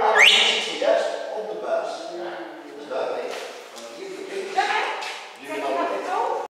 あの、父が